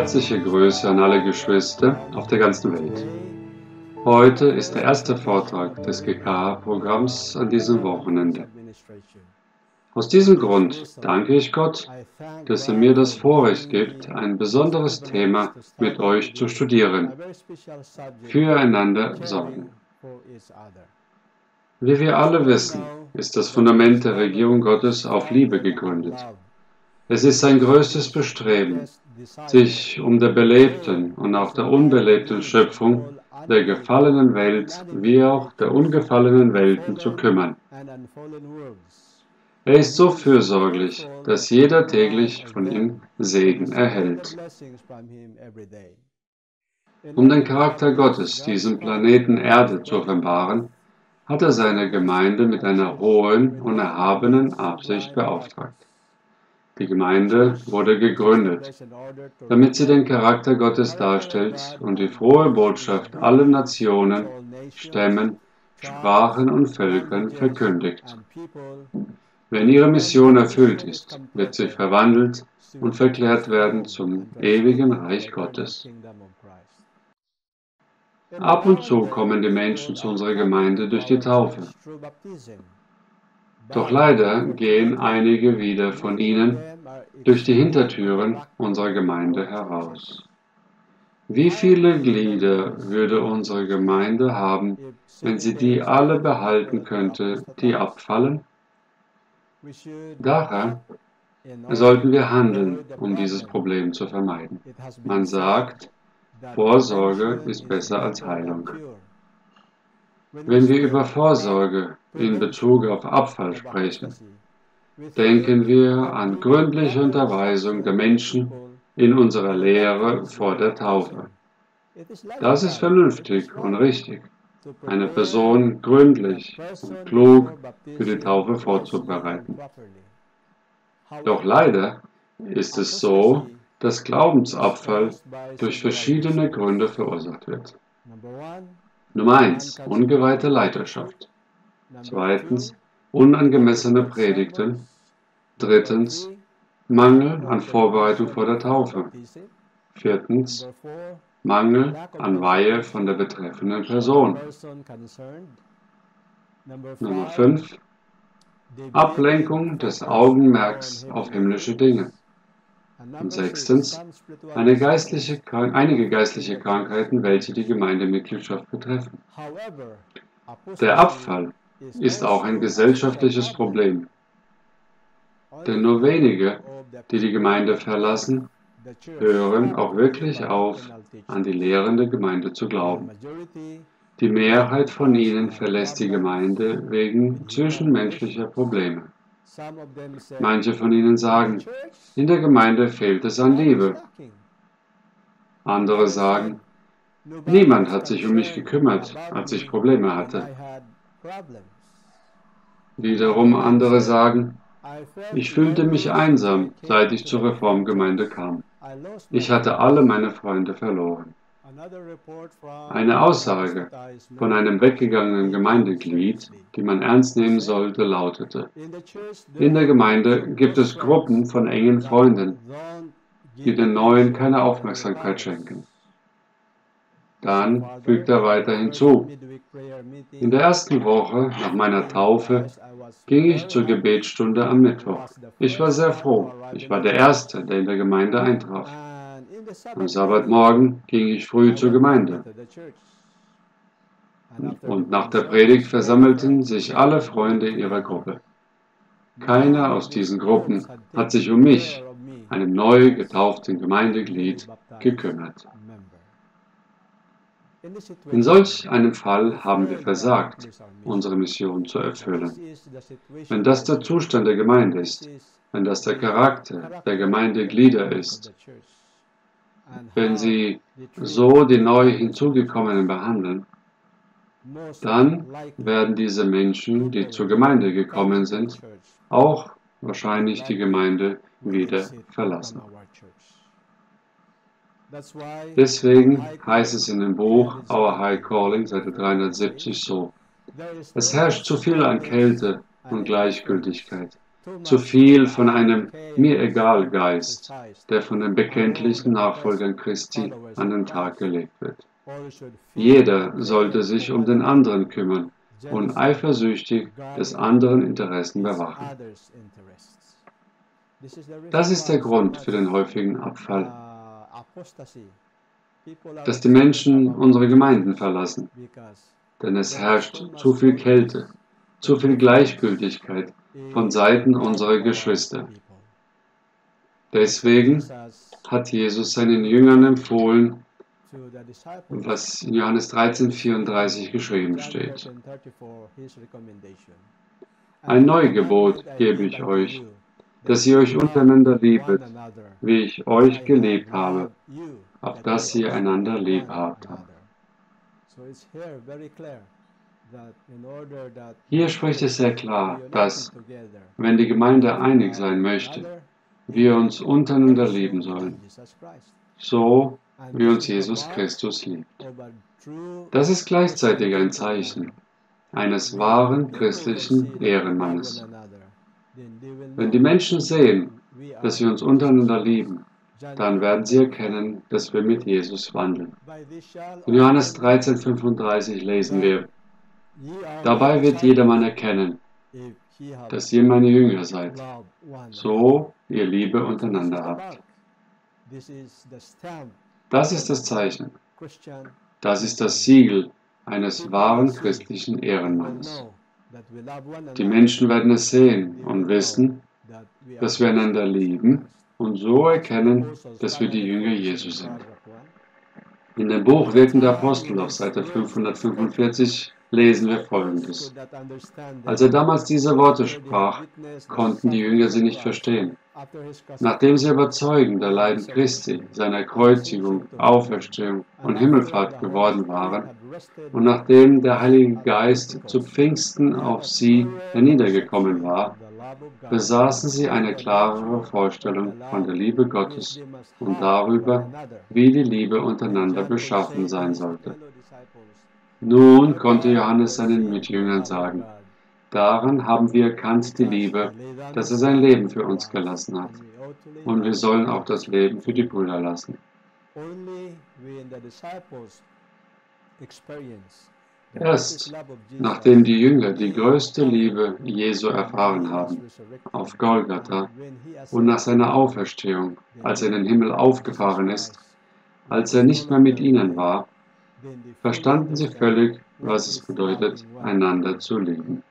Herzliche Grüße an alle Geschwister auf der ganzen Welt. Heute ist der erste Vortrag des GKH-Programms an diesem Wochenende. Aus diesem Grund danke ich Gott, dass er mir das Vorrecht gibt, ein besonderes Thema mit euch zu studieren. Füreinander sorgen. Wie wir alle wissen, ist das Fundament der Regierung Gottes auf Liebe gegründet. Es ist sein größtes Bestreben, sich um der belebten und auch der unbelebten Schöpfung der gefallenen Welt wie auch der ungefallenen Welten zu kümmern. Er ist so fürsorglich, dass jeder täglich von ihm Segen erhält. Um den Charakter Gottes, diesem Planeten Erde, zu offenbaren, hat er seine Gemeinde mit einer hohen und erhabenen Absicht beauftragt. Die Gemeinde wurde gegründet, damit sie den Charakter Gottes darstellt und die frohe Botschaft allen Nationen, Stämmen, Sprachen und Völkern verkündigt. Wenn ihre Mission erfüllt ist, wird sie verwandelt und verklärt werden zum ewigen Reich Gottes. Ab und zu kommen die Menschen zu unserer Gemeinde durch die Taufe. Doch leider gehen einige wieder von ihnen durch die Hintertüren unserer Gemeinde heraus. Wie viele Glieder würde unsere Gemeinde haben, wenn sie die alle behalten könnte, die abfallen? Daher sollten wir handeln, um dieses Problem zu vermeiden. Man sagt, Vorsorge ist besser als Heilung. Wenn wir über Vorsorge in Bezug auf Abfall sprechen, denken wir an gründliche Unterweisung der Menschen in unserer Lehre vor der Taufe. Das ist vernünftig und richtig, eine Person gründlich und klug für die Taufe vorzubereiten. Doch leider ist es so, dass Glaubensabfall durch verschiedene Gründe verursacht wird. Nummer 1. Ungeweihte Leiterschaft. Zweitens. Unangemessene Predigten. Drittens. Mangel an Vorbereitung vor der Taufe. Viertens. Mangel an Weihe von der betreffenden Person. Nummer 5. Ablenkung des Augenmerks auf himmlische Dinge. Und sechstens, eine geistliche, einige geistliche Krankheiten, welche die Gemeindemitgliedschaft betreffen. Der Abfall ist auch ein gesellschaftliches Problem. Denn nur wenige, die die Gemeinde verlassen, hören auch wirklich auf, an die lehrende Gemeinde zu glauben. Die Mehrheit von ihnen verlässt die Gemeinde wegen zwischenmenschlicher Probleme. Manche von ihnen sagen, in der Gemeinde fehlt es an Liebe. Andere sagen, niemand hat sich um mich gekümmert, als ich Probleme hatte. Wiederum andere sagen, ich fühlte mich einsam, seit ich zur Reformgemeinde kam. Ich hatte alle meine Freunde verloren. Eine Aussage von einem weggegangenen Gemeindeglied, die man ernst nehmen sollte, lautete, in der Gemeinde gibt es Gruppen von engen Freunden, die den Neuen keine Aufmerksamkeit schenken. Dann fügt er weiter hinzu, in der ersten Woche nach meiner Taufe ging ich zur Gebetsstunde am Mittwoch. Ich war sehr froh. Ich war der Erste, der in der Gemeinde eintraf. Am Sabbatmorgen ging ich früh zur Gemeinde. Und nach der Predigt versammelten sich alle Freunde ihrer Gruppe. Keiner aus diesen Gruppen hat sich um mich, einem neu getauften Gemeindeglied, gekümmert. In solch einem Fall haben wir versagt, unsere Mission zu erfüllen. Wenn das der Zustand der Gemeinde ist, wenn das der Charakter der Gemeindeglieder ist, wenn sie so die neu hinzugekommenen behandeln, dann werden diese Menschen, die zur Gemeinde gekommen sind, auch wahrscheinlich die Gemeinde wieder verlassen. Deswegen heißt es in dem Buch Our High Calling, Seite 370 so. Es herrscht zu viel an Kälte und Gleichgültigkeit. Zu viel von einem mir egal Geist, der von den bekenntlichen Nachfolgern Christi an den Tag gelegt wird. Jeder sollte sich um den anderen kümmern und eifersüchtig des anderen Interessen bewachen. Das ist der Grund für den häufigen Abfall, dass die Menschen unsere Gemeinden verlassen, denn es herrscht zu viel Kälte, zu viel Gleichgültigkeit von Seiten unserer Geschwister. Deswegen hat Jesus seinen Jüngern empfohlen, was in Johannes 13, 34 geschrieben steht. Ein Neugebot gebe ich euch, dass ihr euch untereinander liebet, wie ich euch geliebt habe, auf dass ihr einander lieb habt. Hier spricht es sehr klar, dass, wenn die Gemeinde einig sein möchte, wir uns untereinander lieben sollen, so wie uns Jesus Christus liebt. Das ist gleichzeitig ein Zeichen eines wahren christlichen Ehrenmannes. Wenn die Menschen sehen, dass wir uns untereinander lieben, dann werden sie erkennen, dass wir mit Jesus wandeln. In Johannes 13,35 lesen wir, Dabei wird jedermann erkennen, dass ihr meine Jünger seid, so ihr Liebe untereinander habt. Das ist das Zeichen. Das ist das Siegel eines wahren christlichen Ehrenmannes. Die Menschen werden es sehen und wissen, dass wir einander lieben und so erkennen, dass wir die Jünger Jesu sind. In dem Buch Wirken der Apostel auf Seite 545 lesen wir Folgendes. Als er damals diese Worte sprach, konnten die Jünger sie nicht verstehen. Nachdem sie aber Zeugen der Leiden Christi, seiner Kreuzigung, Auferstehung und Himmelfahrt geworden waren, und nachdem der Heilige Geist zu Pfingsten auf sie herniedergekommen war, besaßen sie eine klarere Vorstellung von der Liebe Gottes und darüber, wie die Liebe untereinander beschaffen sein sollte. Nun konnte Johannes seinen Mitjüngern sagen, daran haben wir erkannt die Liebe, dass er sein Leben für uns gelassen hat. Und wir sollen auch das Leben für die Brüder lassen. Erst nachdem die Jünger die größte Liebe Jesu erfahren haben, auf Golgatha und nach seiner Auferstehung, als er in den Himmel aufgefahren ist, als er nicht mehr mit ihnen war, verstanden sie völlig, was es bedeutet, einander zu lieben.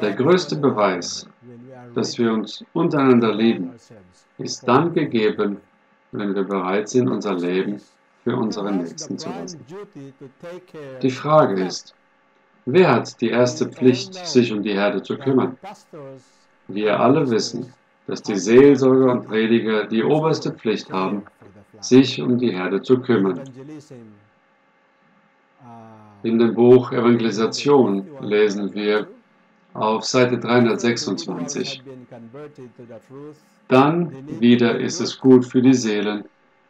Der größte Beweis, dass wir uns untereinander lieben, ist dann gegeben, wenn wir bereit sind, unser Leben für unseren Nächsten zu lassen. Die Frage ist, wer hat die erste Pflicht, sich um die Herde zu kümmern? Wir alle wissen, dass die Seelsorger und Prediger die oberste Pflicht haben, sich um die Herde zu kümmern. In dem Buch Evangelisation lesen wir auf Seite 326. Dann wieder ist es gut für die Seelen,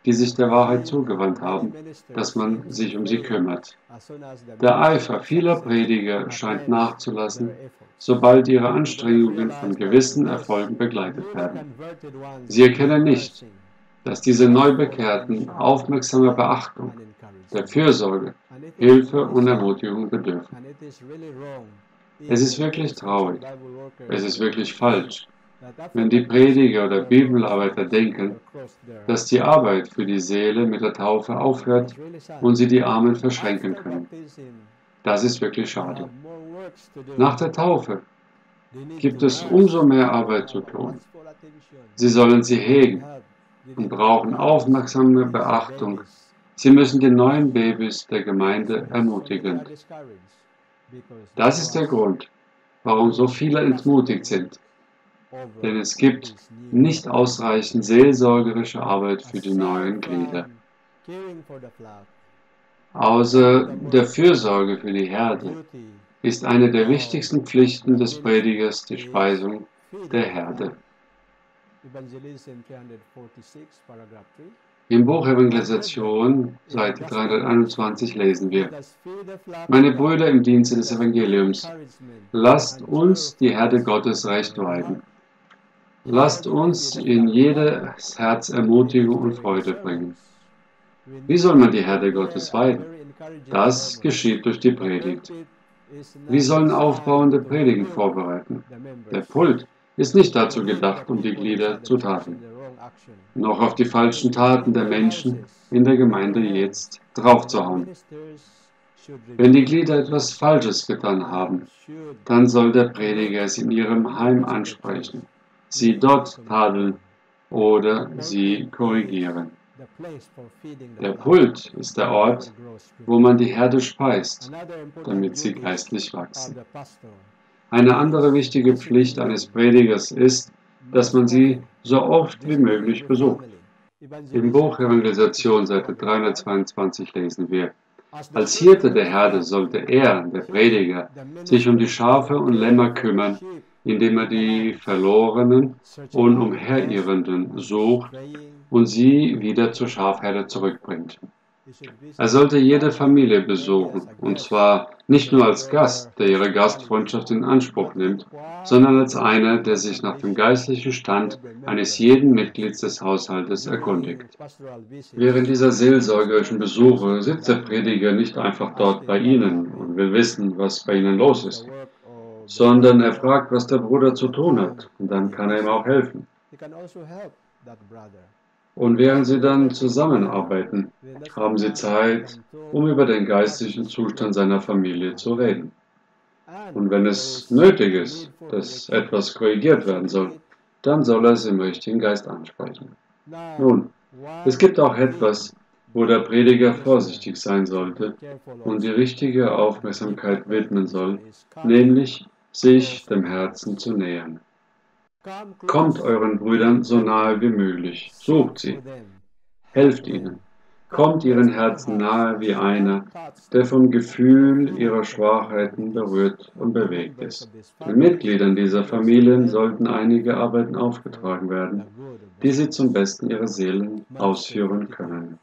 die sich der Wahrheit zugewandt haben, dass man sich um sie kümmert. Der Eifer vieler Prediger scheint nachzulassen, sobald ihre Anstrengungen von gewissen Erfolgen begleitet werden. Sie erkennen nicht, dass diese Neubekehrten aufmerksamer Beachtung, der Fürsorge, Hilfe und Ermutigung bedürfen. Es ist wirklich traurig, es ist wirklich falsch, wenn die Prediger oder Bibelarbeiter denken, dass die Arbeit für die Seele mit der Taufe aufhört und sie die Armen verschränken können. Das ist wirklich schade. Nach der Taufe gibt es umso mehr Arbeit zu tun. Sie sollen sie hegen, und brauchen aufmerksame Beachtung. Sie müssen die neuen Babys der Gemeinde ermutigen. Das ist der Grund, warum so viele entmutigt sind. Denn es gibt nicht ausreichend seelsorgerische Arbeit für die neuen Glieder. Außer der Fürsorge für die Herde ist eine der wichtigsten Pflichten des Predigers die Speisung der Herde. Im Buch Evangelisation, Seite 321, lesen wir, Meine Brüder im Dienste des Evangeliums, lasst uns die Herde Gottes recht weiden. Lasst uns in jedes Herz Ermutigung und Freude bringen. Wie soll man die Herde Gottes weiden? Das geschieht durch die Predigt. Wie sollen aufbauende Predigen vorbereiten? Der Pult ist nicht dazu gedacht, um die Glieder zu taten, noch auf die falschen Taten der Menschen in der Gemeinde jetzt draufzuhauen. Wenn die Glieder etwas Falsches getan haben, dann soll der Prediger es in ihrem Heim ansprechen, sie dort tadeln oder sie korrigieren. Der Pult ist der Ort, wo man die Herde speist, damit sie geistlich wachsen. Eine andere wichtige Pflicht eines Predigers ist, dass man sie so oft wie möglich besucht. Im Buch Evangelisation, Seite 322 lesen wir, als Hirte der Herde sollte er, der Prediger, sich um die Schafe und Lämmer kümmern, indem er die Verlorenen und Umherirrenden sucht und sie wieder zur Schafherde zurückbringt. Er sollte jede Familie besuchen, und zwar nicht nur als Gast, der ihre Gastfreundschaft in Anspruch nimmt, sondern als einer, der sich nach dem geistlichen Stand eines jeden Mitglieds des Haushaltes erkundigt. Während dieser seelsorgerischen Besuche sitzt der Prediger nicht einfach dort bei Ihnen und will wissen, was bei Ihnen los ist, sondern er fragt, was der Bruder zu tun hat, und dann kann er ihm auch helfen. Und während sie dann zusammenarbeiten, haben sie Zeit, um über den geistlichen Zustand seiner Familie zu reden. Und wenn es nötig ist, dass etwas korrigiert werden soll, dann soll er es im richtigen Geist ansprechen. Nun, es gibt auch etwas, wo der Prediger vorsichtig sein sollte und die richtige Aufmerksamkeit widmen soll, nämlich sich dem Herzen zu nähern. Kommt euren Brüdern so nahe wie möglich, sucht sie, helft ihnen, kommt ihren Herzen nahe wie einer, der vom Gefühl ihrer Schwachheiten berührt und bewegt ist. Den Mitgliedern dieser Familien sollten einige Arbeiten aufgetragen werden, die sie zum Besten ihrer Seelen ausführen können.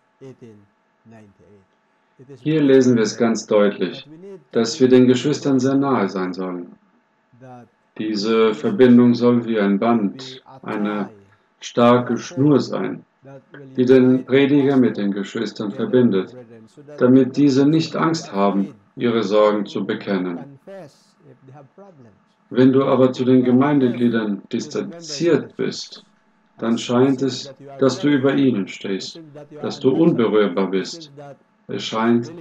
Hier lesen wir es ganz deutlich, dass wir den Geschwistern sehr nahe sein sollen. Diese Verbindung soll wie ein Band, eine starke Schnur sein, die den Prediger mit den Geschwistern verbindet, damit diese nicht Angst haben, ihre Sorgen zu bekennen. Wenn du aber zu den Gemeindegliedern distanziert bist, dann scheint es, dass du über ihnen stehst, dass du unberührbar bist. Es scheint,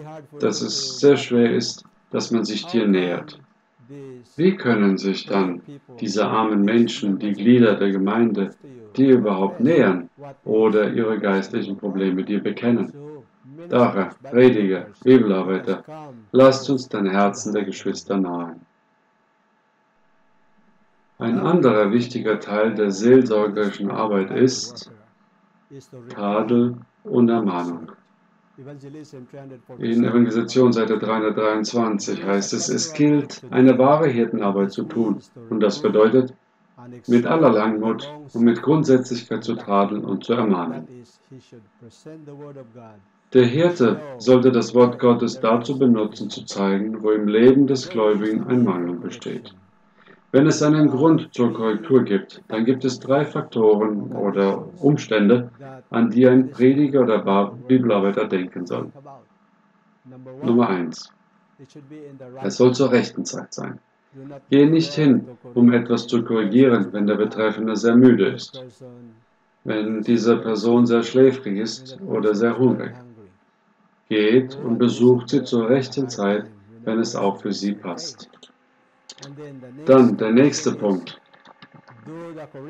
dass es sehr schwer ist, dass man sich dir nähert. Wie können sich dann diese armen Menschen, die Glieder der Gemeinde, dir überhaupt nähern oder ihre geistlichen Probleme dir bekennen? Daher, Prediger, Bibelarbeiter, lasst uns den Herzen der Geschwister nahen. Ein anderer wichtiger Teil der seelsorgerischen Arbeit ist Tadel und Ermahnung. In Evangelisation Seite 323 heißt es, es gilt, eine wahre Hirtenarbeit zu tun. Und das bedeutet, mit aller Langmut und mit Grundsätzlichkeit zu tadeln und zu ermahnen. Der Hirte sollte das Wort Gottes dazu benutzen, zu zeigen, wo im Leben des Gläubigen ein Mangel besteht. Wenn es einen Grund zur Korrektur gibt, dann gibt es drei Faktoren oder Umstände, an die ein Prediger oder Bibelarbeiter denken soll. Nummer eins: Es soll zur rechten Zeit sein. Gehe nicht hin, um etwas zu korrigieren, wenn der Betreffende sehr müde ist, wenn diese Person sehr schläfrig ist oder sehr hungrig. Geht und besucht sie zur rechten Zeit, wenn es auch für sie passt. Dann der nächste Punkt.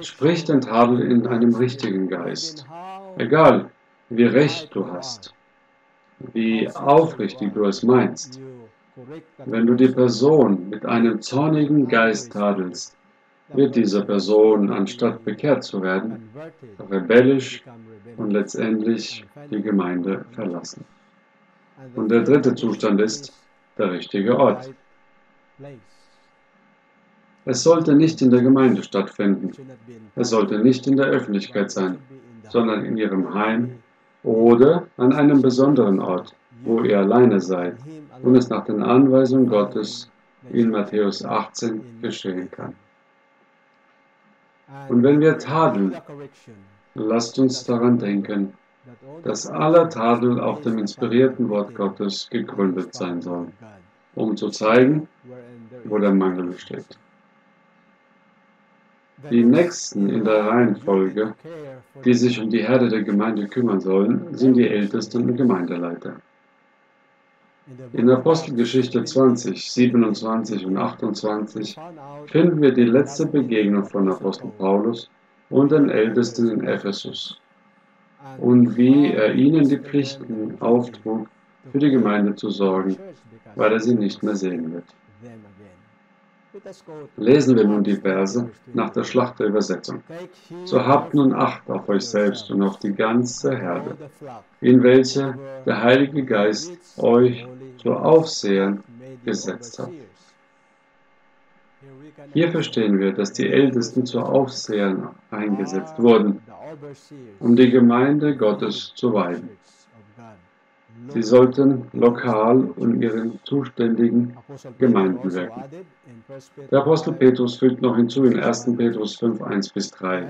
Sprich den Tadel in einem richtigen Geist. Egal, wie recht du hast, wie aufrichtig du es meinst. Wenn du die Person mit einem zornigen Geist tadelst, wird diese Person, anstatt bekehrt zu werden, rebellisch und letztendlich die Gemeinde verlassen. Und der dritte Zustand ist der richtige Ort. Es sollte nicht in der Gemeinde stattfinden. Es sollte nicht in der Öffentlichkeit sein, sondern in ihrem Heim, oder an einem besonderen Ort, wo ihr alleine seid und es nach den Anweisungen Gottes in Matthäus 18 geschehen kann. Und wenn wir tadeln, lasst uns daran denken, dass aller Tadel auf dem inspirierten Wort Gottes gegründet sein soll, um zu zeigen, wo der Mangel besteht. Die nächsten in der Reihenfolge, die sich um die Herde der Gemeinde kümmern sollen, sind die Ältesten und Gemeindeleiter. In Apostelgeschichte 20, 27 und 28 finden wir die letzte Begegnung von Apostel Paulus und den Ältesten in Ephesus und wie er ihnen die Pflichten auftrug, für die Gemeinde zu sorgen, weil er sie nicht mehr sehen wird. Lesen wir nun die Verse nach der Schlachterübersetzung. So habt nun Acht auf euch selbst und auf die ganze Herde, in welche der Heilige Geist euch zu Aufsehern gesetzt hat. Hier verstehen wir, dass die Ältesten zu Aufsehern eingesetzt wurden, um die Gemeinde Gottes zu weiden. Sie sollten lokal und ihren zuständigen Gemeinden wirken. Der Apostel Petrus fügt noch hinzu in 1. Petrus 5, 1 bis 3.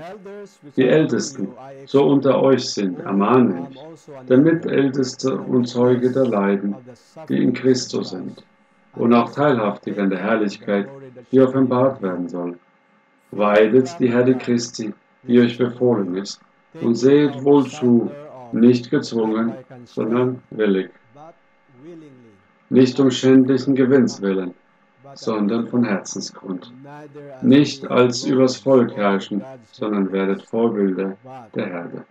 Die Ältesten, so unter euch sind, ermahne ich, der Mitälteste und Zeuge der Leiden, die in Christus sind, und auch teilhaftig an der Herrlichkeit, die offenbart werden soll. Weidet die Herde Christi, die euch befohlen ist, und seht wohl zu, nicht gezwungen, sondern willig. Nicht um schändlichen Gewinns willen, sondern von Herzensgrund. Nicht als übers Volk herrschen, sondern werdet Vorbilder der Herde.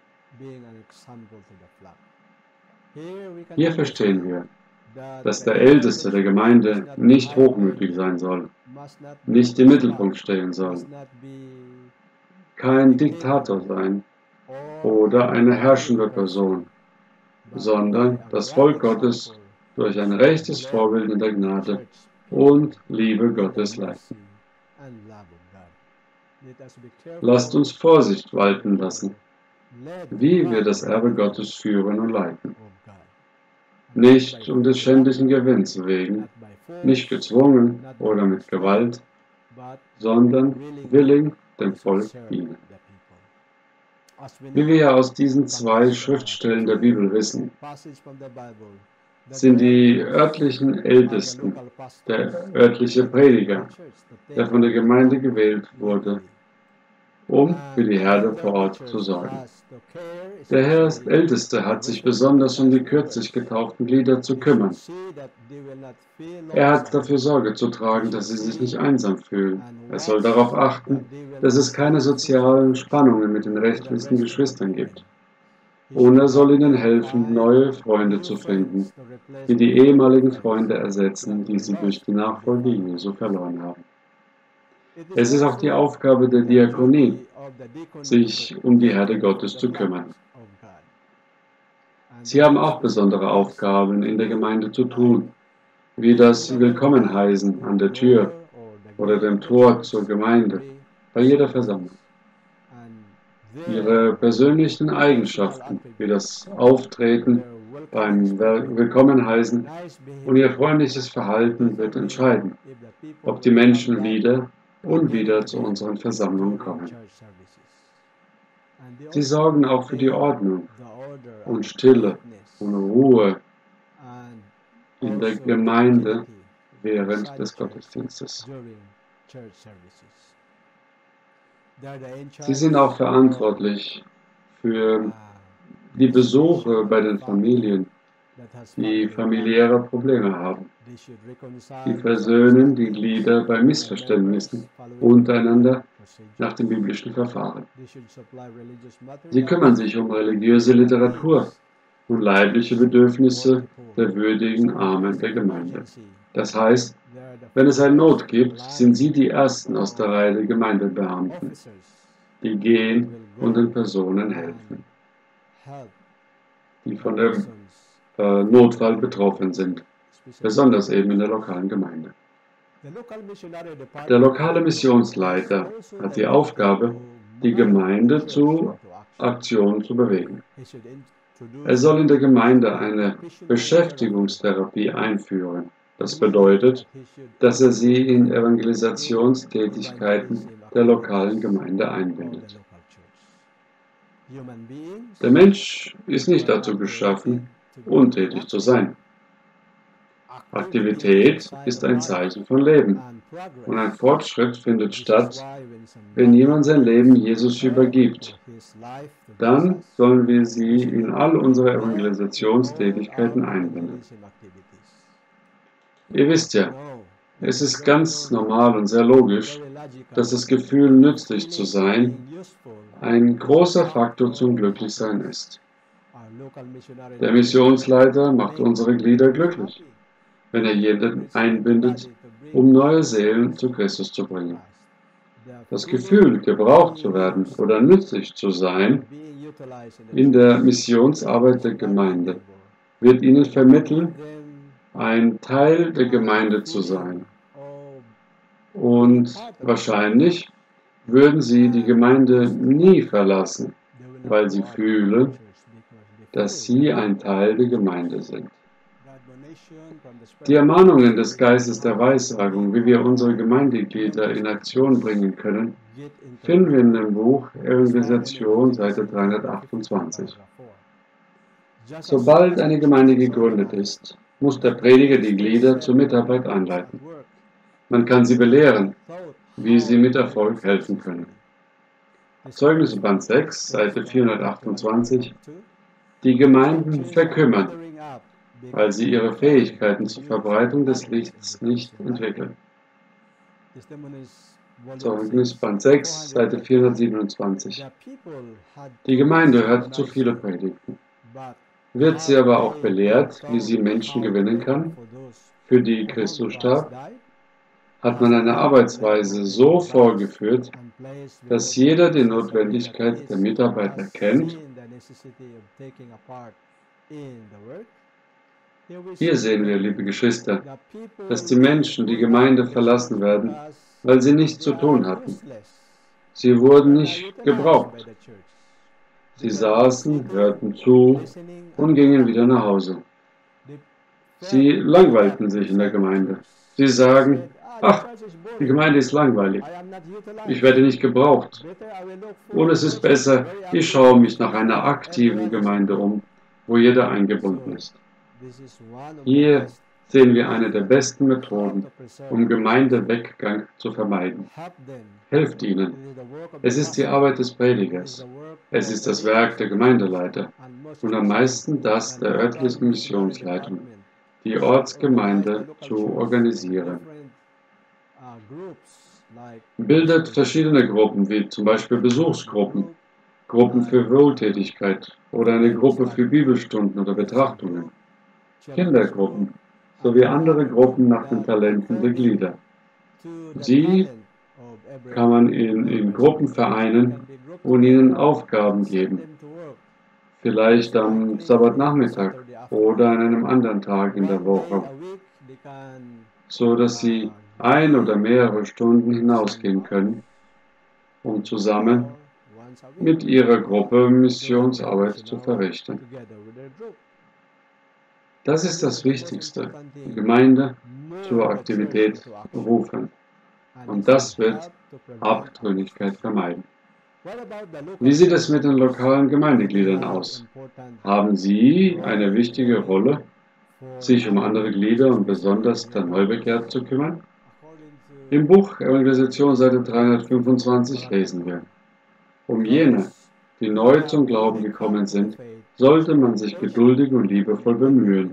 Hier verstehen wir, dass der Älteste der Gemeinde nicht hochmütig sein soll, nicht im Mittelpunkt stehen soll, kein Diktator sein, oder eine herrschende Person, sondern das Volk Gottes durch ein rechtes Vorbild in der Gnade und Liebe Gottes leiten. Lasst uns Vorsicht walten lassen, wie wir das Erbe Gottes führen und leiten. Nicht um des schändlichen Gewinns wegen, nicht gezwungen oder mit Gewalt, sondern willing dem Volk dienen. Wie wir ja aus diesen zwei Schriftstellen der Bibel wissen, sind die örtlichen Ältesten, der örtliche Prediger, der von der Gemeinde gewählt wurde, um für die Herde vor Ort zu sorgen. Der Herr Älteste hat sich besonders um die kürzlich getauften Glieder zu kümmern. Er hat dafür Sorge zu tragen, dass sie sich nicht einsam fühlen. Er soll darauf achten, dass es keine sozialen Spannungen mit den rechtlichen Geschwistern gibt. Und er soll ihnen helfen, neue Freunde zu finden, die die ehemaligen Freunde ersetzen, die sie durch die Nachfolge Jesu verloren haben. Es ist auch die Aufgabe der Diakonie, sich um die Herde Gottes zu kümmern. Sie haben auch besondere Aufgaben in der Gemeinde zu tun, wie das Willkommenheißen an der Tür oder dem Tor zur Gemeinde, bei jeder Versammlung. Ihre persönlichen Eigenschaften, wie das Auftreten beim Willkommenheißen und ihr freundliches Verhalten wird entscheiden, ob die Menschen wieder und wieder zu unseren Versammlungen kommen. Sie sorgen auch für die Ordnung und Stille und Ruhe in der Gemeinde während des Gottesdienstes. Sie sind auch verantwortlich für die Besuche bei den Familien, die familiäre Probleme haben. Sie versöhnen die Glieder bei Missverständnissen untereinander nach dem biblischen Verfahren. Sie kümmern sich um religiöse Literatur und leibliche Bedürfnisse der würdigen Armen der Gemeinde. Das heißt, wenn es eine Not gibt, sind sie die Ersten aus der Reihe der Gemeindebeamten, die gehen und den Personen helfen, die von dem äh, Notfall betroffen sind, besonders eben in der lokalen Gemeinde. Der lokale Missionsleiter hat die Aufgabe, die Gemeinde zu Aktionen zu bewegen. Er soll in der Gemeinde eine Beschäftigungstherapie einführen. Das bedeutet, dass er sie in Evangelisationstätigkeiten der lokalen Gemeinde einbindet. Der Mensch ist nicht dazu geschaffen, untätig zu sein. Aktivität ist ein Zeichen von Leben. Und ein Fortschritt findet statt, wenn jemand sein Leben Jesus übergibt. Dann sollen wir sie in all unsere Evangelisationstätigkeiten einbinden. Ihr wisst ja, es ist ganz normal und sehr logisch, dass das Gefühl, nützlich zu sein, ein großer Faktor zum Glücklichsein ist. Der Missionsleiter macht unsere Glieder glücklich wenn er jeden einbindet, um neue Seelen zu Christus zu bringen. Das Gefühl, gebraucht zu werden oder nützlich zu sein in der Missionsarbeit der Gemeinde, wird ihnen vermitteln, ein Teil der Gemeinde zu sein. Und wahrscheinlich würden sie die Gemeinde nie verlassen, weil sie fühlen, dass sie ein Teil der Gemeinde sind. Die Ermahnungen des Geistes der Weissagung, wie wir unsere Gemeindeglieder in Aktion bringen können, finden wir in dem Buch Evangelisation, Seite 328. Sobald eine Gemeinde gegründet ist, muss der Prediger die Glieder zur Mitarbeit anleiten. Man kann sie belehren, wie sie mit Erfolg helfen können. Zeugnis Band 6, Seite 428. Die Gemeinden verkümmern, weil sie ihre Fähigkeiten zur Verbreitung des Lichts nicht entwickeln. Zeugnis Band 6, Seite 427. Die Gemeinde hört zu viele Predigten. Wird sie aber auch belehrt, wie sie Menschen gewinnen kann, für die Christus starb? Hat man eine Arbeitsweise so vorgeführt, dass jeder die Notwendigkeit der Mitarbeit erkennt hier sehen wir, liebe Geschwister, dass die Menschen die Gemeinde verlassen werden, weil sie nichts zu tun hatten. Sie wurden nicht gebraucht. Sie saßen, hörten zu und gingen wieder nach Hause. Sie langweilten sich in der Gemeinde. Sie sagen, ach, die Gemeinde ist langweilig. Ich werde nicht gebraucht. Und es ist besser, ich schaue mich nach einer aktiven Gemeinde um, wo jeder eingebunden ist. Hier sehen wir eine der besten Methoden, um Gemeindeweggang zu vermeiden. Helft ihnen. Es ist die Arbeit des Predigers. Es ist das Werk der Gemeindeleiter und am meisten das der örtlichen Missionsleitung, die Ortsgemeinde zu organisieren. Bildet verschiedene Gruppen, wie zum Beispiel Besuchsgruppen, Gruppen für Wohltätigkeit oder eine Gruppe für Bibelstunden oder Betrachtungen. Kindergruppen sowie andere Gruppen nach den Talenten der Glieder. Sie kann man in, in Gruppen vereinen und ihnen Aufgaben geben, vielleicht am Sabbatnachmittag oder an einem anderen Tag in der Woche, so dass sie ein oder mehrere Stunden hinausgehen können, um zusammen mit ihrer Gruppe Missionsarbeit zu verrichten. Das ist das Wichtigste, die Gemeinde zur Aktivität rufen. Und das wird Abtrünnigkeit vermeiden. Wie sieht es mit den lokalen Gemeindegliedern aus? Haben sie eine wichtige Rolle, sich um andere Glieder und besonders der Neubekehrten zu kümmern? Im Buch Evangelisation Seite 325 lesen wir, um jene, die neu zum Glauben gekommen sind, sollte man sich geduldig und liebevoll bemühen.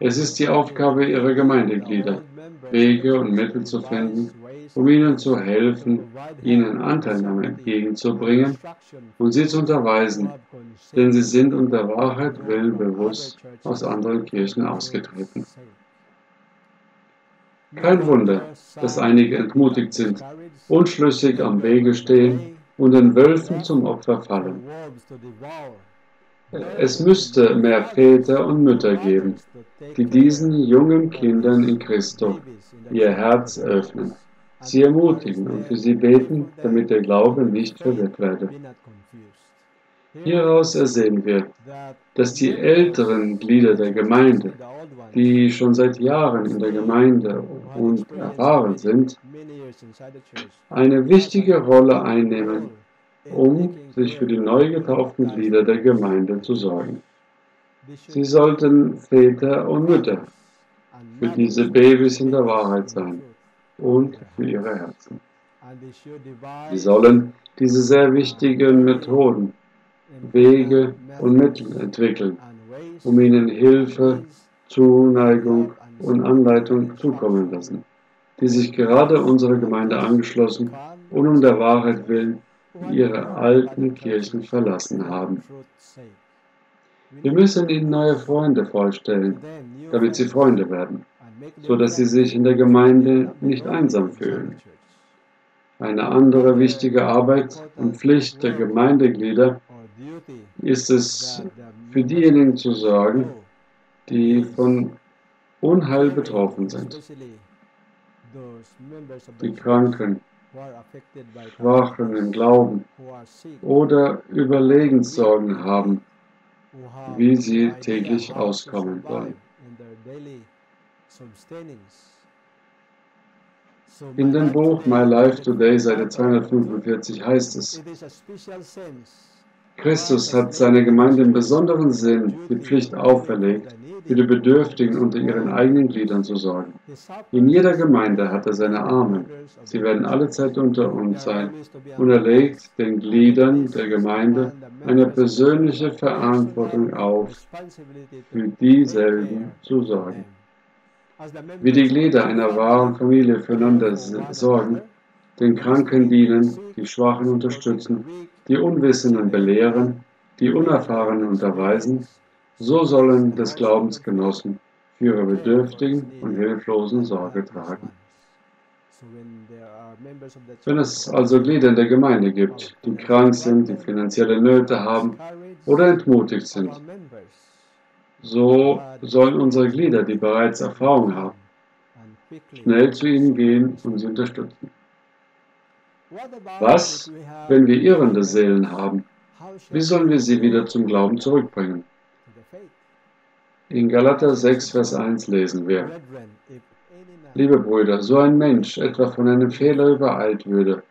Es ist die Aufgabe ihrer Gemeindeglieder, Wege und Mittel zu finden, um ihnen zu helfen, ihnen Anteilnahme entgegenzubringen und sie zu unterweisen, denn sie sind um der Wahrheit willen bewusst aus anderen Kirchen ausgetreten. Kein Wunder, dass einige entmutigt sind, unschlüssig am Wege stehen und den Wölfen zum Opfer fallen. Es müsste mehr Väter und Mütter geben, die diesen jungen Kindern in Christo ihr Herz öffnen, sie ermutigen und für sie beten, damit der Glaube nicht verwirrt werde. Hieraus ersehen wir, dass die älteren Glieder der Gemeinde, die schon seit Jahren in der Gemeinde und erfahren sind, eine wichtige Rolle einnehmen, um sich für die neu getauften Glieder der Gemeinde zu sorgen. Sie sollten Väter und Mütter für diese Babys in der Wahrheit sein und für ihre Herzen. Sie sollen diese sehr wichtigen Methoden Wege und Mittel entwickeln, um ihnen Hilfe, Zuneigung und Anleitung zukommen lassen, die sich gerade unserer Gemeinde angeschlossen und um der Wahrheit willen ihre alten Kirchen verlassen haben. Wir müssen ihnen neue Freunde vorstellen, damit sie Freunde werden, so dass sie sich in der Gemeinde nicht einsam fühlen. Eine andere wichtige Arbeit und Pflicht der Gemeindeglieder ist es für diejenigen zu sorgen, die von Unheil betroffen sind. Die Kranken, Schwachen im Glauben oder Überlegenssorgen haben, wie sie täglich auskommen sollen. In dem Buch My Life Today, Seite 245 heißt es, Christus hat seiner Gemeinde im besonderen Sinn die Pflicht auferlegt, für die Bedürftigen unter ihren eigenen Gliedern zu sorgen. In jeder Gemeinde hat er seine Armen. Sie werden alle Zeit unter uns sein. Und er legt den Gliedern der Gemeinde eine persönliche Verantwortung auf, für dieselben zu sorgen. Wie die Glieder einer wahren Familie füreinander sorgen, den Kranken dienen, die Schwachen unterstützen, die Unwissenden belehren, die Unerfahrenen unterweisen, so sollen des Glaubensgenossen für ihre Bedürftigen und Hilflosen Sorge tragen. Wenn es also Glieder in der Gemeinde gibt, die krank sind, die finanzielle Nöte haben oder entmutigt sind, so sollen unsere Glieder, die bereits Erfahrung haben, schnell zu ihnen gehen und sie unterstützen. Was, wenn wir irrende Seelen haben? Wie sollen wir sie wieder zum Glauben zurückbringen? In Galater 6, Vers 1 lesen wir, Liebe Brüder, so ein Mensch etwa von einem Fehler übereilt würde,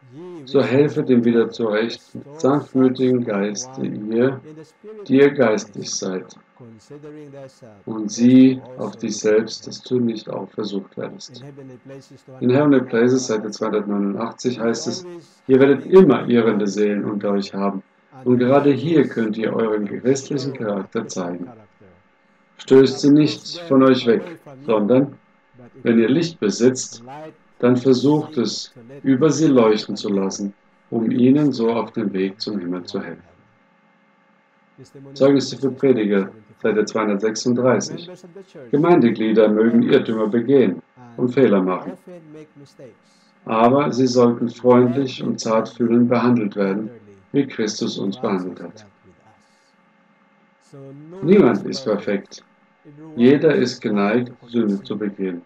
so helfe dem wieder zurecht mit sanftmütigem Geist, ihr, die ihr geistig seid, und sieh auf dich selbst, dass du nicht auch versucht werdest. In Heavenly Places, Seite 289, heißt es, ihr werdet immer irrende Seelen unter euch haben, und gerade hier könnt ihr euren christlichen Charakter zeigen. Stößt sie nicht von euch weg, sondern, wenn ihr Licht besitzt, dann versucht es, über sie leuchten zu lassen, um ihnen so auf dem Weg zum Himmel zu helfen. Zeugnisse für Prediger, Seite 236. Gemeindeglieder mögen Irrtümer begehen und Fehler machen. Aber sie sollten freundlich und zartfühlend behandelt werden, wie Christus uns behandelt hat. Niemand ist perfekt. Jeder ist geneigt, Sünde zu begehen.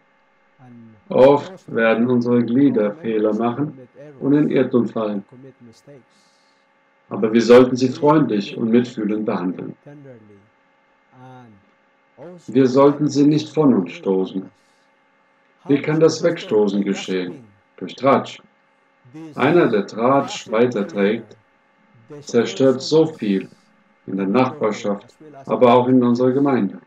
Oft werden unsere Glieder Fehler machen und in Irrtum fallen. Aber wir sollten sie freundlich und mitfühlend behandeln. Wir sollten sie nicht von uns stoßen. Wie kann das Wegstoßen geschehen? Durch Tratsch. Einer, der Tratsch weiterträgt, zerstört so viel in der Nachbarschaft, aber auch in unserer Gemeinde.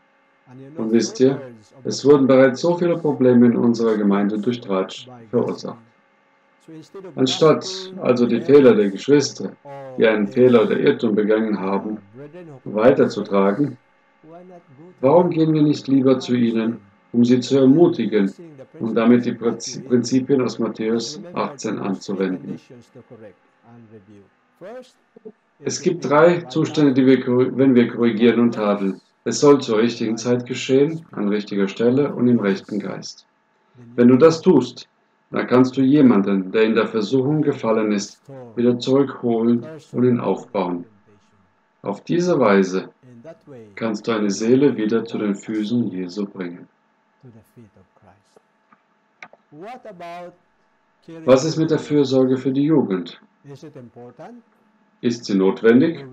Und wisst ihr, es wurden bereits so viele Probleme in unserer Gemeinde durch Tratsch verursacht. Anstatt also die Fehler der Geschwister, die einen Fehler oder Irrtum begangen haben, weiterzutragen, warum gehen wir nicht lieber zu ihnen, um sie zu ermutigen und damit die Prinzipien aus Matthäus 18 anzuwenden? Es gibt drei Zustände, die wir, wenn wir korrigieren und tadeln. Es soll zur richtigen Zeit geschehen, an richtiger Stelle und im rechten Geist. Wenn du das tust, dann kannst du jemanden, der in der Versuchung gefallen ist, wieder zurückholen und ihn aufbauen. Auf diese Weise kannst du eine Seele wieder zu den Füßen Jesu bringen. Was ist mit der Fürsorge für die Jugend? Ist sie notwendig?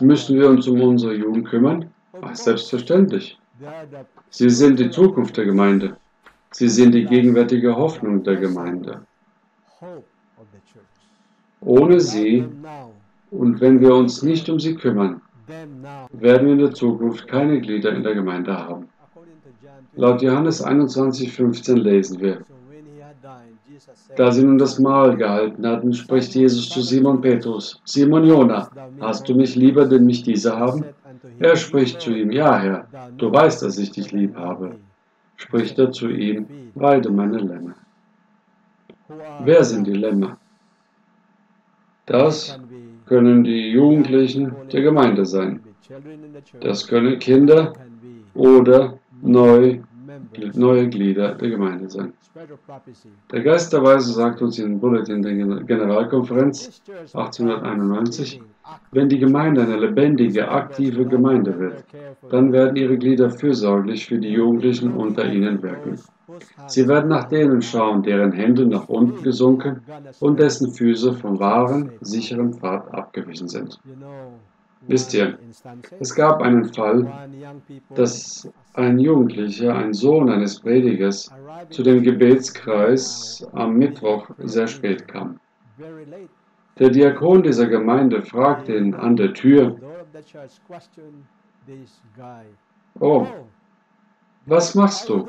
Müssen wir uns um unsere Jugend kümmern? Ach, selbstverständlich. Sie sind die Zukunft der Gemeinde. Sie sind die gegenwärtige Hoffnung der Gemeinde. Ohne sie und wenn wir uns nicht um sie kümmern, werden wir in der Zukunft keine Glieder in der Gemeinde haben. Laut Johannes 21,15 lesen wir, da sie nun das Mahl gehalten hatten, spricht Jesus zu Simon Petrus, Simon Jona, hast du mich lieber, denn mich diese haben? Er spricht zu ihm, ja Herr, du weißt, dass ich dich lieb habe. Spricht er zu ihm, weide meine Lämmer. Wer sind die Lämmer? Das können die Jugendlichen der Gemeinde sein. Das können Kinder oder neu neue Glieder der Gemeinde sein. Der Geist der Weise sagt uns in Bulletin der Generalkonferenz 1891, wenn die Gemeinde eine lebendige, aktive Gemeinde wird, dann werden ihre Glieder fürsorglich für die Jugendlichen unter ihnen wirken. Sie werden nach denen schauen, deren Hände nach unten gesunken und dessen Füße vom wahren, sicheren Pfad abgewichen sind. Wisst ihr, es gab einen Fall, dass ein Jugendlicher, ein Sohn eines Predigers, zu dem Gebetskreis am Mittwoch sehr spät kam. Der Diakon dieser Gemeinde fragte ihn an der Tür, Oh, was machst du?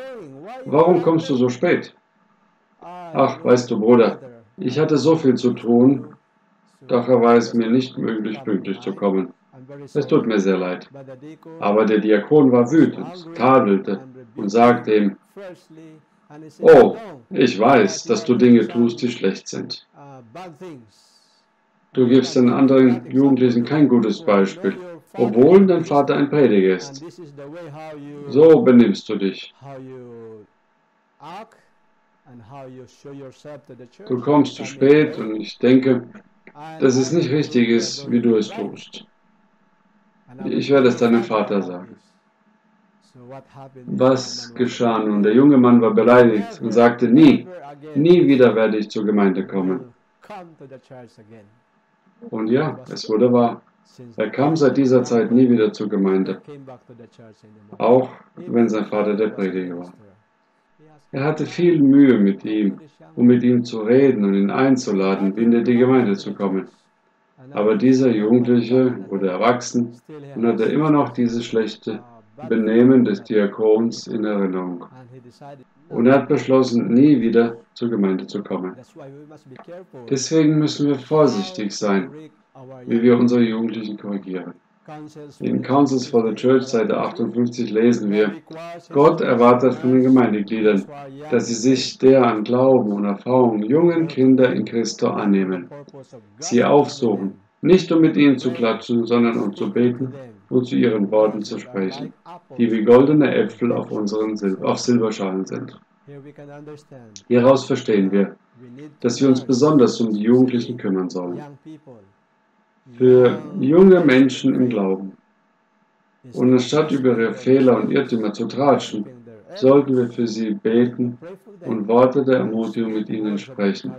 Warum kommst du so spät? Ach, weißt du, Bruder, ich hatte so viel zu tun, daher war es mir nicht möglich, pünktlich zu kommen. Es tut mir sehr leid. Aber der Diakon war wütend, tadelte und sagte ihm, Oh, ich weiß, dass du Dinge tust, die schlecht sind. Du gibst den anderen Jugendlichen kein gutes Beispiel, obwohl dein Vater ein Prediger ist. So benimmst du dich. Du kommst zu spät und ich denke, dass es nicht richtig ist, wie du es tust. Ich werde es deinem Vater sagen. Was geschah nun? Der junge Mann war beleidigt und sagte, nie, nie wieder werde ich zur Gemeinde kommen. Und ja, es wurde wahr. Er kam seit dieser Zeit nie wieder zur Gemeinde, auch wenn sein Vater der Prediger war. Er hatte viel Mühe mit ihm, um mit ihm zu reden und ihn einzuladen, in die Gemeinde zu kommen. Aber dieser Jugendliche wurde erwachsen und hatte immer noch dieses schlechte Benehmen des Diakons in Erinnerung. Und er hat beschlossen, nie wieder zur Gemeinde zu kommen. Deswegen müssen wir vorsichtig sein, wie wir unsere Jugendlichen korrigieren. In Councils for the Church, Seite 58, lesen wir, Gott erwartet von den Gemeindegliedern, dass sie sich der an Glauben und Erfahrung jungen Kinder in Christo annehmen, sie aufsuchen, nicht um mit ihnen zu klatschen, sondern um zu beten und zu ihren Worten zu sprechen, die wie goldene Äpfel auf, unseren Sil auf Silberschalen sind. Hieraus verstehen wir, dass wir uns besonders um die Jugendlichen kümmern sollen für junge Menschen im Glauben. Und anstatt über ihre Fehler und Irrtümer zu tratschen, sollten wir für sie beten und Worte der Ermutigung mit ihnen sprechen,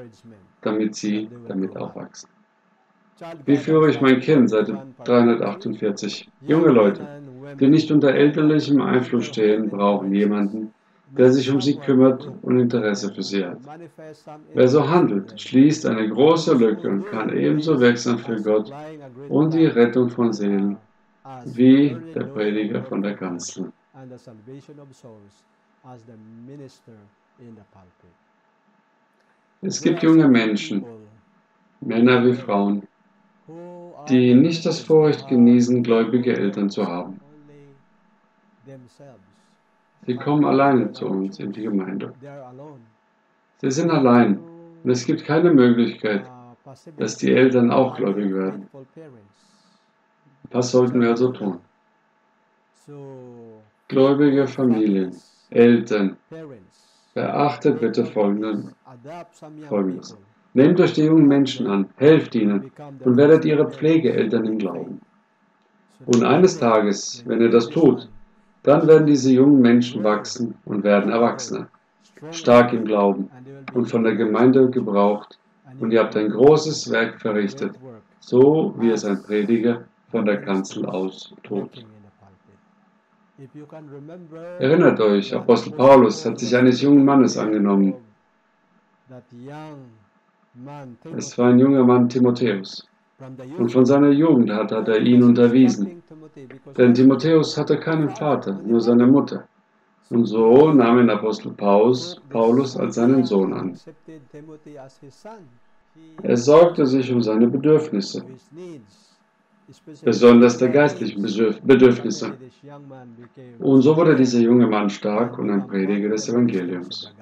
damit sie damit aufwachsen. Wie führe ich mein Kind? Seite 348. Junge Leute, die nicht unter elterlichem Einfluss stehen, brauchen jemanden, der sich um sie kümmert und Interesse für sie hat. Wer so handelt, schließt eine große Lücke und kann ebenso wirksam für Gott und die Rettung von Seelen wie der Prediger von der Kanzel. Es gibt junge Menschen, Männer wie Frauen, die nicht das Vorrecht genießen, gläubige Eltern zu haben. Sie kommen alleine zu uns in die Gemeinde. Sie sind allein und es gibt keine Möglichkeit, dass die Eltern auch gläubig werden. Was sollten wir also tun? Gläubige Familien, Eltern, beachtet bitte Folgendes. Nehmt euch die jungen Menschen an, helft ihnen und werdet ihre Pflegeeltern im Glauben. Und eines Tages, wenn ihr das tut, dann werden diese jungen Menschen wachsen und werden Erwachsene, stark im Glauben und von der Gemeinde gebraucht und ihr habt ein großes Werk verrichtet, so wie es ein Prediger von der Kanzel aus tut. Erinnert euch, Apostel Paulus hat sich eines jungen Mannes angenommen. Es war ein junger Mann Timotheus. Und von seiner Jugend hat, hat er ihn unterwiesen. Denn Timotheus hatte keinen Vater, nur seine Mutter. Und so nahm ihn Apostel Paulus, Paulus als seinen Sohn an. Er sorgte sich um seine Bedürfnisse, besonders der geistlichen Bedürfnisse. Und so wurde dieser junge Mann stark und ein Prediger des Evangeliums.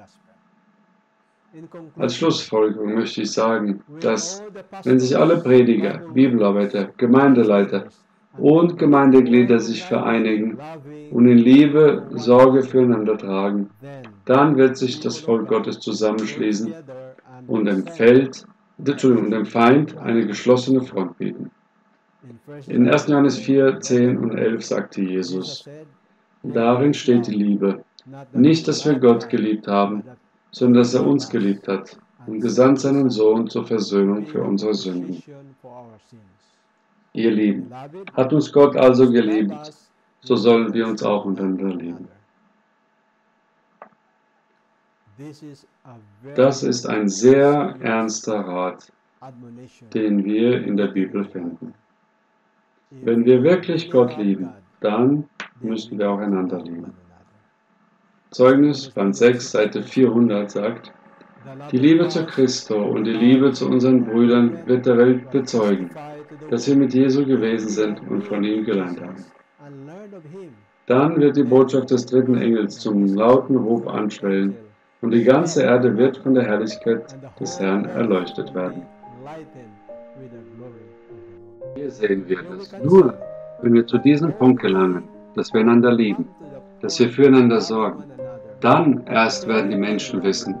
Als Schlussfolgerung möchte ich sagen, dass wenn sich alle Prediger, Bibelarbeiter, Gemeindeleiter und Gemeindeglieder sich vereinigen und in Liebe Sorge füreinander tragen, dann wird sich das Volk Gottes zusammenschließen und dem, Feld, dem Feind eine geschlossene Front bieten. In 1. Johannes 4, 10 und 11 sagte Jesus, darin steht die Liebe, nicht, dass wir Gott geliebt haben, sondern dass er uns geliebt hat und gesandt seinen Sohn zur Versöhnung für unsere Sünden. Ihr Lieben, hat uns Gott also geliebt, so sollen wir uns auch untereinander lieben. Das ist ein sehr ernster Rat, den wir in der Bibel finden. Wenn wir wirklich Gott lieben, dann müssen wir auch einander lieben. Zeugnis, Band 6, Seite 400 sagt, die Liebe zu Christo und die Liebe zu unseren Brüdern wird der Welt bezeugen, dass wir mit Jesu gewesen sind und von ihm gelernt haben. Dann wird die Botschaft des dritten Engels zum lauten Ruf anschwellen und die ganze Erde wird von der Herrlichkeit des Herrn erleuchtet werden. Hier sehen wir das. Nur wenn wir zu diesem Punkt gelangen, dass wir einander lieben, dass wir füreinander sorgen, dann erst werden die Menschen wissen,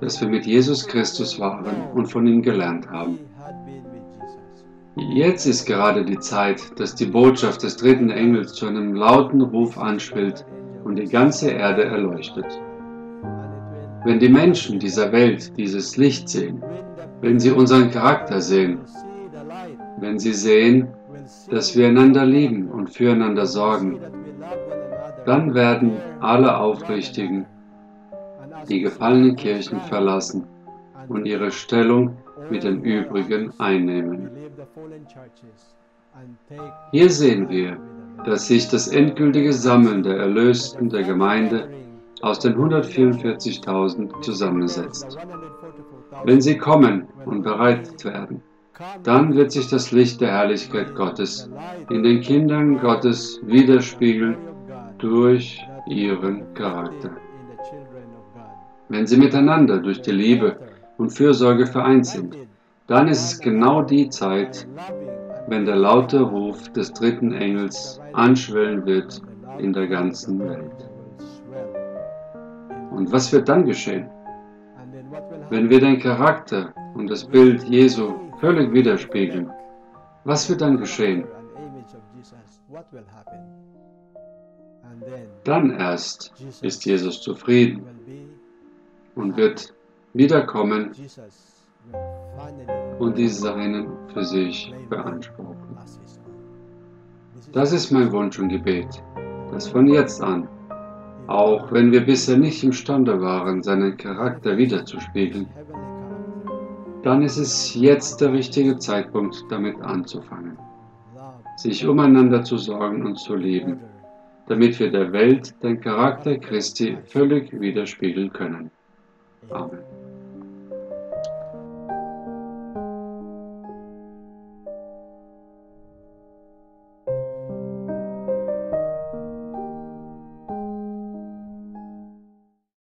dass wir mit Jesus Christus waren und von ihm gelernt haben. Jetzt ist gerade die Zeit, dass die Botschaft des dritten Engels zu einem lauten Ruf anschwillt und die ganze Erde erleuchtet. Wenn die Menschen dieser Welt dieses Licht sehen, wenn sie unseren Charakter sehen, wenn sie sehen, dass wir einander lieben und füreinander sorgen, dann werden alle Aufrichtigen die gefallenen Kirchen verlassen und ihre Stellung mit den übrigen einnehmen. Hier sehen wir, dass sich das endgültige Sammeln der Erlösten der Gemeinde aus den 144.000 zusammensetzt. Wenn sie kommen und bereit werden, dann wird sich das Licht der Herrlichkeit Gottes in den Kindern Gottes widerspiegeln durch ihren Charakter. Wenn sie miteinander durch die Liebe und Fürsorge vereint sind, dann ist es genau die Zeit, wenn der laute Ruf des dritten Engels anschwellen wird in der ganzen Welt. Und was wird dann geschehen? Wenn wir den Charakter und das Bild Jesu völlig widerspiegeln, was wird dann geschehen? Dann erst ist Jesus zufrieden und wird wiederkommen und die Seinen für sich beanspruchen. Das ist mein Wunsch und Gebet, dass von jetzt an, auch wenn wir bisher nicht imstande waren, seinen Charakter wiederzuspiegeln, dann ist es jetzt der richtige Zeitpunkt, damit anzufangen, sich umeinander zu sorgen und zu lieben damit wir der Welt den Charakter Christi völlig widerspiegeln können. Amen.